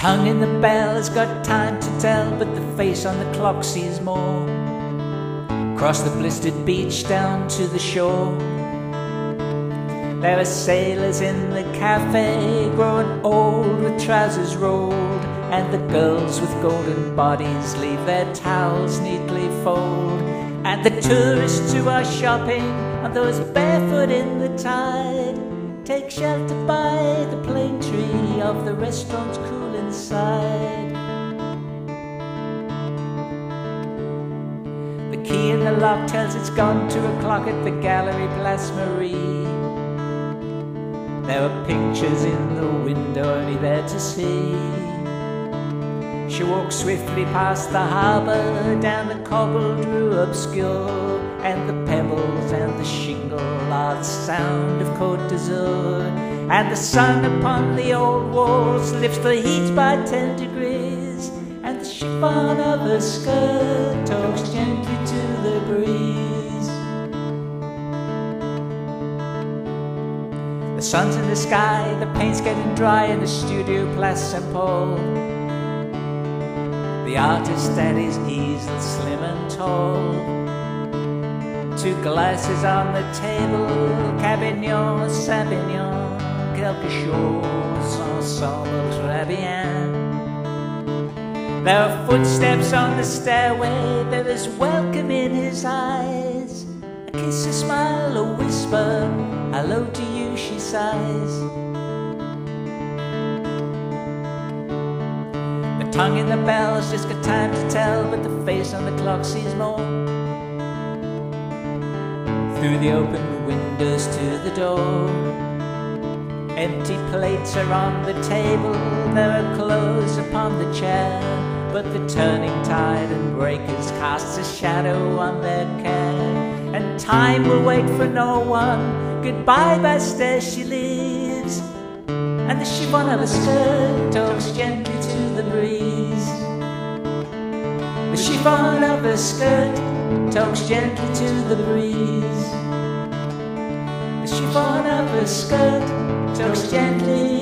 tongue in the bell has got time to tell, but the face on the clock sees more. Across the blistered beach down to the shore. There are sailors in the cafe, growing old with trousers rolled, and the girls with golden bodies leave their towels neatly fold. And the tourists who are shopping, and those barefoot in the tide, take shelter by the plane tree of the restaurant's cool inside. The key in the lock tells it's gone two o'clock at the Gallery Place Marie. There are pictures in the window only there to see. She walks swiftly past the harbour, down the cobbled rue obscure, and the pebbles and the shingle are the sound of Côte d'Azur. And the sun upon the old walls lifts the heat by ten degrees, and the chiffon of her skirt talks gently to the breeze. The sun's in the sky, the paint's getting dry in the studio Place Saint Paul. The artist at his easel, slim and tall. Two glasses on the table, Cabignon, Sauvignon, quelque chose ensemble très bien. There are footsteps on the stairway, there is welcome in his eyes. A kiss, a smile, a whisper, hello to you, she sighs. The tongue in the bell's just got time to tell, but the face on the clock sees more. Through the open windows to the door. Empty plates are on the table, there are clothes upon the chair, but the turning tide and breakers casts a shadow on their care, and time will wait for no one. Goodbye, Bastère, she leaves, and the chiffon of her skirt talks gently to the breeze. Chiffon of her skirt talks gently to the breeze. The chiffon of her skirt talks gently